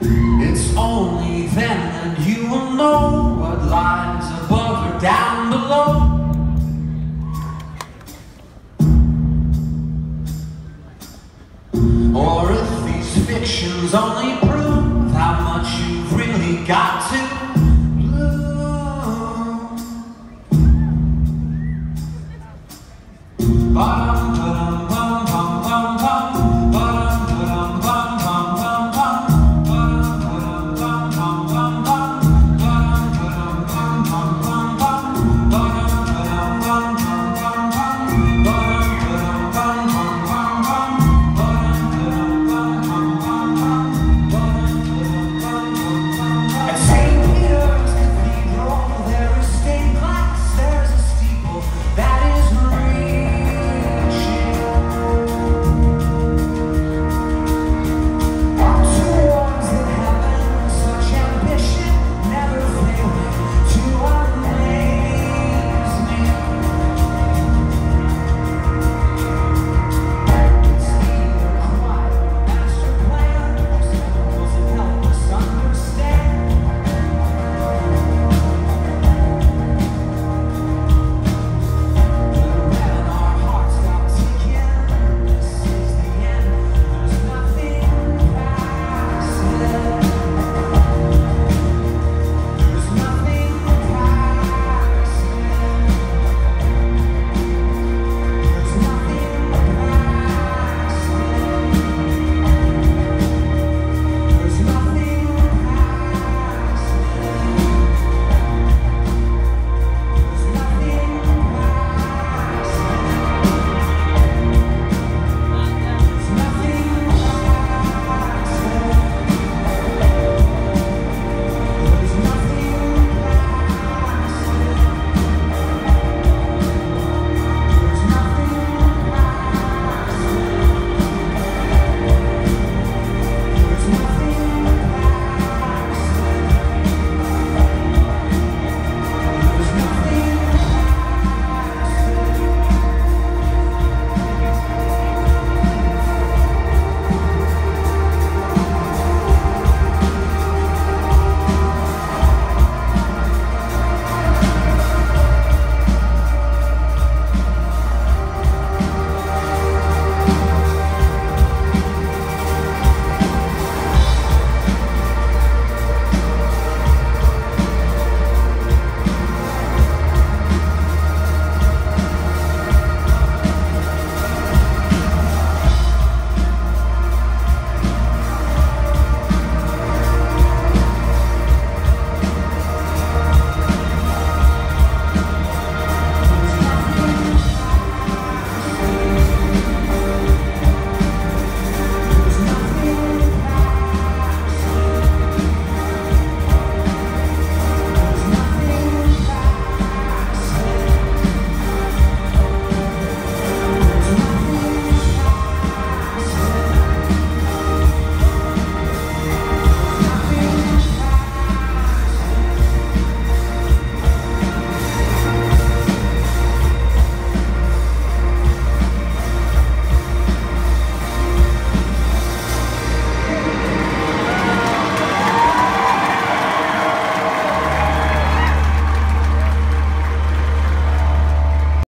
It's only then that you will know what lies above or down below. Or if these fictions only prove how much you've really got to